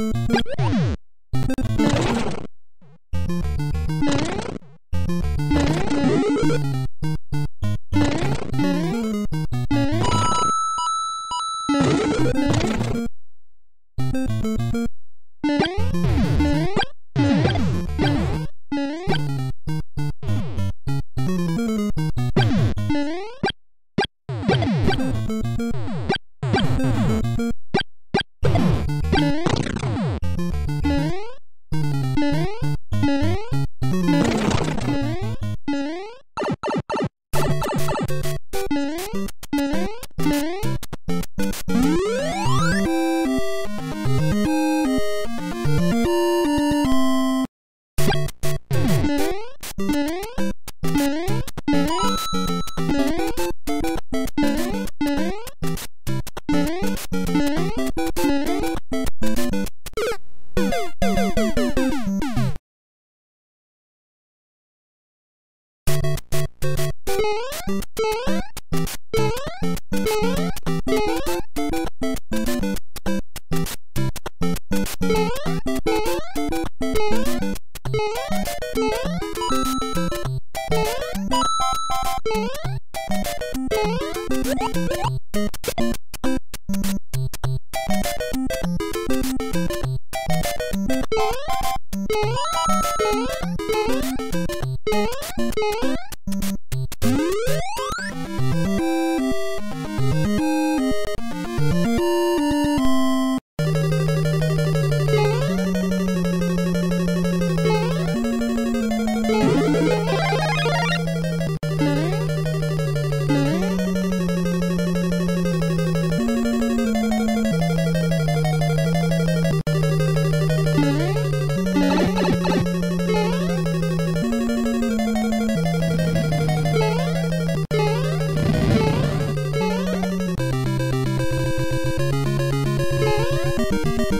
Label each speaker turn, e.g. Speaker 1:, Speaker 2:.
Speaker 1: Mm-hmm.
Speaker 2: you you Thank you.